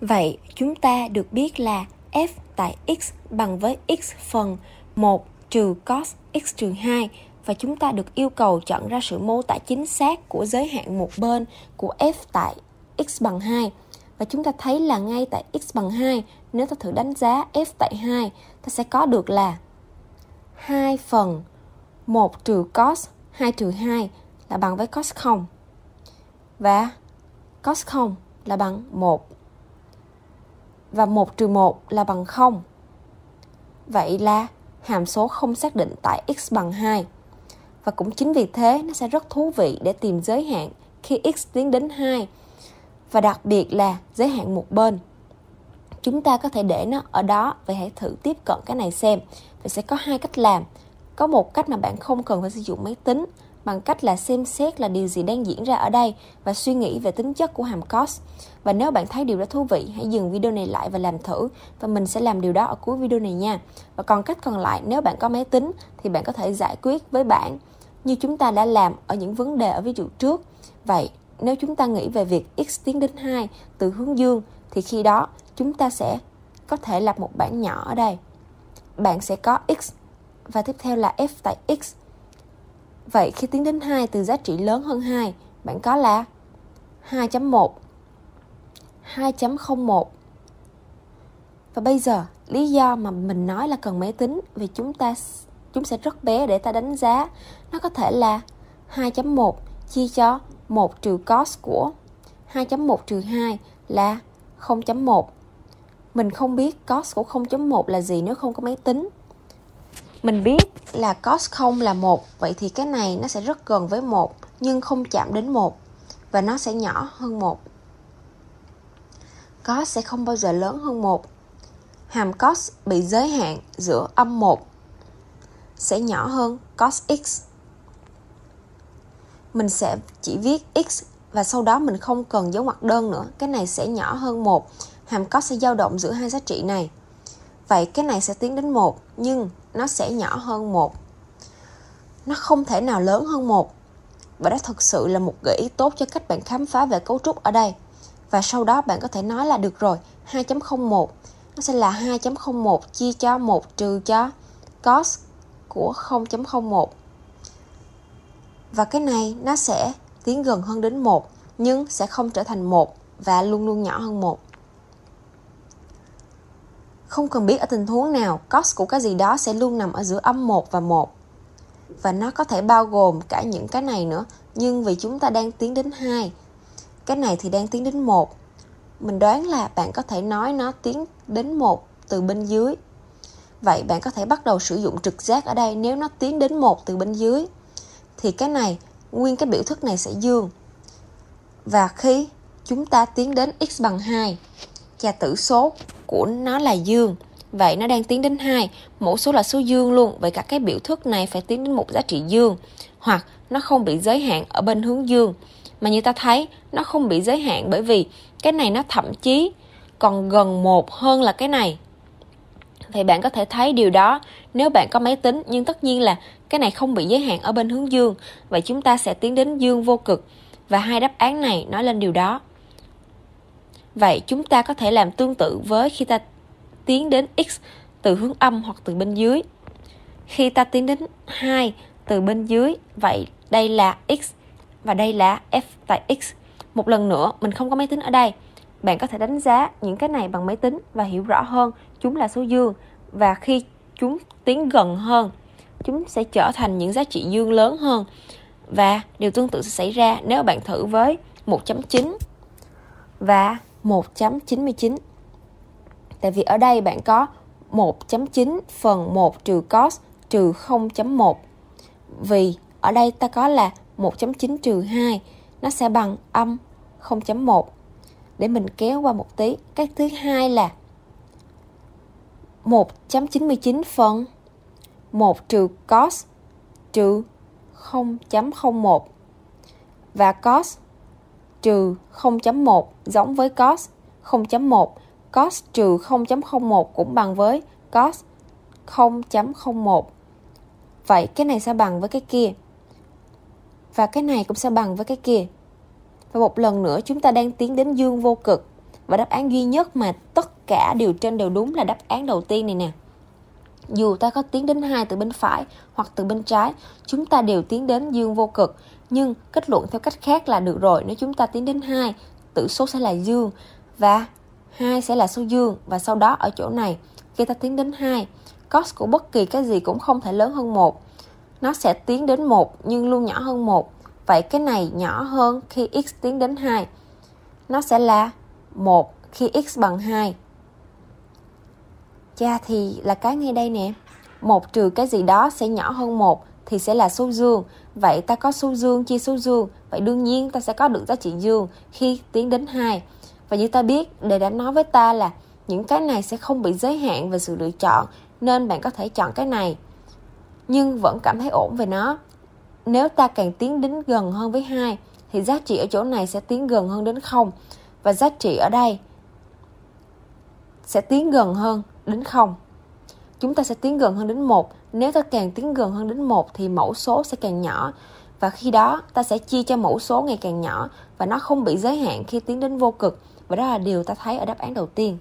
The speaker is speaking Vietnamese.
Vậy chúng ta được biết là f tại x bằng với x phần 1 trừ cos x trừ 2 và chúng ta được yêu cầu chọn ra sự mô tả chính xác của giới hạn một bên của f tại x bằng 2. Và chúng ta thấy là ngay tại x bằng 2, nếu ta thử đánh giá f tại 2, ta sẽ có được là 2 phần 1 trừ cos 2 trừ 2 là bằng với cos 0. Và cos 0 là bằng 1. Và 1 trừ 1 là bằng 0. Vậy là hàm số không xác định tại x bằng 2. Và cũng chính vì thế, nó sẽ rất thú vị để tìm giới hạn khi x tiến đến 2 và đặc biệt là giới hạn một bên. Chúng ta có thể để nó ở đó và hãy thử tiếp cận cái này xem. Vậy sẽ có hai cách làm. Có một cách mà bạn không cần phải sử dụng máy tính bằng cách là xem xét là điều gì đang diễn ra ở đây và suy nghĩ về tính chất của hàm cos. Và nếu bạn thấy điều đó thú vị, hãy dừng video này lại và làm thử và mình sẽ làm điều đó ở cuối video này nha. Và còn cách còn lại, nếu bạn có máy tính thì bạn có thể giải quyết với bạn như chúng ta đã làm ở những vấn đề ở ví dụ trước. Vậy, nếu chúng ta nghĩ về việc x tiến đến 2 từ hướng dương thì khi đó chúng ta sẽ có thể lập một bảng nhỏ ở đây. Bạn sẽ có x và tiếp theo là f tại x. Vậy khi tiến đến 2 từ giá trị lớn hơn 2, bạn có là 2.1, 2.01. Và bây giờ, lý do mà mình nói là cần máy tính vì chúng ta chúng sẽ rất bé để ta đánh giá. Nó có thể là 2.1 chia cho 1 trừ cos của 2.1 trừ 2 là 0.1. Mình không biết cos của 0.1 là gì nếu không có máy tính. Mình biết là cos không là một, vậy thì cái này nó sẽ rất gần với một, nhưng không chạm đến một, và nó sẽ nhỏ hơn một Cos sẽ không bao giờ lớn hơn một Hàm cos bị giới hạn giữa âm 1 sẽ nhỏ hơn cos x. Mình sẽ chỉ viết x, và sau đó mình không cần dấu ngoặc đơn nữa. Cái này sẽ nhỏ hơn một Hàm cos sẽ dao động giữa hai giá trị này. Vậy cái này sẽ tiến đến 1 nhưng nó sẽ nhỏ hơn 1. Nó không thể nào lớn hơn 1. Và đó thực sự là một gợi ý tốt cho cách bạn khám phá về cấu trúc ở đây. Và sau đó bạn có thể nói là được rồi, 2.01 nó sẽ là 2.01 chia cho 1 trừ cho cos của 0.01 và cái này nó sẽ tiến gần hơn đến 1 nhưng sẽ không trở thành 1 và luôn luôn nhỏ hơn 1. Không cần biết ở tình huống nào, cos của cái gì đó sẽ luôn nằm ở giữa âm 1 và 1. Và nó có thể bao gồm cả những cái này nữa, nhưng vì chúng ta đang tiến đến 2. Cái này thì đang tiến đến 1. Mình đoán là bạn có thể nói nó tiến đến 1 từ bên dưới Vậy bạn có thể bắt đầu sử dụng trực giác ở đây nếu nó tiến đến một từ bên dưới. Thì cái này, nguyên cái biểu thức này sẽ dương. Và khi chúng ta tiến đến x bằng 2, và tử số của nó là dương. Vậy nó đang tiến đến 2, mẫu số là số dương luôn. Vậy cả cái biểu thức này phải tiến đến một giá trị dương. Hoặc nó không bị giới hạn ở bên hướng dương. Mà như ta thấy, nó không bị giới hạn bởi vì cái này nó thậm chí còn gần một hơn là cái này thì bạn có thể thấy điều đó nếu bạn có máy tính nhưng tất nhiên là cái này không bị giới hạn ở bên hướng dương vậy chúng ta sẽ tiến đến dương vô cực và hai đáp án này nói lên điều đó vậy chúng ta có thể làm tương tự với khi ta tiến đến x từ hướng âm hoặc từ bên dưới. Khi ta tiến đến 2 từ bên dưới, vậy đây là x và đây là f tại x. Một lần nữa, mình không có máy tính ở đây. Bạn có thể đánh giá những cái này bằng máy tính và hiểu rõ hơn chúng là số dương. Và khi chúng tiến gần hơn, chúng sẽ trở thành những giá trị dương lớn hơn. Và điều tương tự sẽ xảy ra nếu bạn thử với 1.9 và 1.99 tại vì ở đây bạn có 1.9 phần 1 trừ cos trừ 0.1 vì ở đây ta có là 1.9 trừ 2 nó sẽ bằng âm 0.1 để mình kéo qua một tí, cái thứ hai là 1.99 phần 1 trừ cos trừ 0.01 và cos trừ 0.1 giống với cos 0.1 cos trừ 0.01 cũng bằng với cos 0.01 vậy cái này sẽ bằng với cái kia? Và cái này cũng sẽ bằng với cái kia? Và một lần nữa chúng ta đang tiến đến dương vô cực. Và đáp án duy nhất mà tất cả điều trên đều đúng là đáp án đầu tiên này nè dù ta có tiến đến hai từ bên phải hoặc từ bên trái, chúng ta đều tiến đến dương vô cực. Nhưng kết luận theo cách khác là được rồi. Nếu chúng ta tiến đến hai, tử số sẽ là dương và hai sẽ là số dương. Và sau đó ở chỗ này, khi ta tiến đến hai, cos của bất kỳ cái gì cũng không thể lớn hơn một. Nó sẽ tiến đến một nhưng luôn nhỏ hơn một. Vậy cái này nhỏ hơn khi x tiến đến 2 nó sẽ là 1 khi x bằng 2 cha thì là cái ngay đây nè. Một trừ cái gì đó sẽ nhỏ hơn một thì sẽ là số dương. Vậy ta có số dương chia số dương, vậy đương nhiên ta sẽ có được giá trị dương khi tiến đến 2 và như ta biết, đề đã nói với ta là những cái này sẽ không bị giới hạn về sự lựa chọn, nên bạn có thể chọn cái này. Nhưng vẫn cảm thấy ổn về nó. Nếu ta càng tiến đến gần hơn với 2 thì giá trị ở chỗ này sẽ tiến gần hơn đến 0 và giá trị ở đây sẽ tiến gần hơn đến 0. Chúng ta sẽ tiến gần hơn đến 1. Nếu ta càng tiến gần hơn đến 1 thì mẫu số sẽ càng nhỏ và khi đó, ta sẽ chia cho mẫu số ngày càng nhỏ và nó không bị giới hạn khi tiến đến vô cực và đó là điều ta thấy ở đáp án đầu tiên.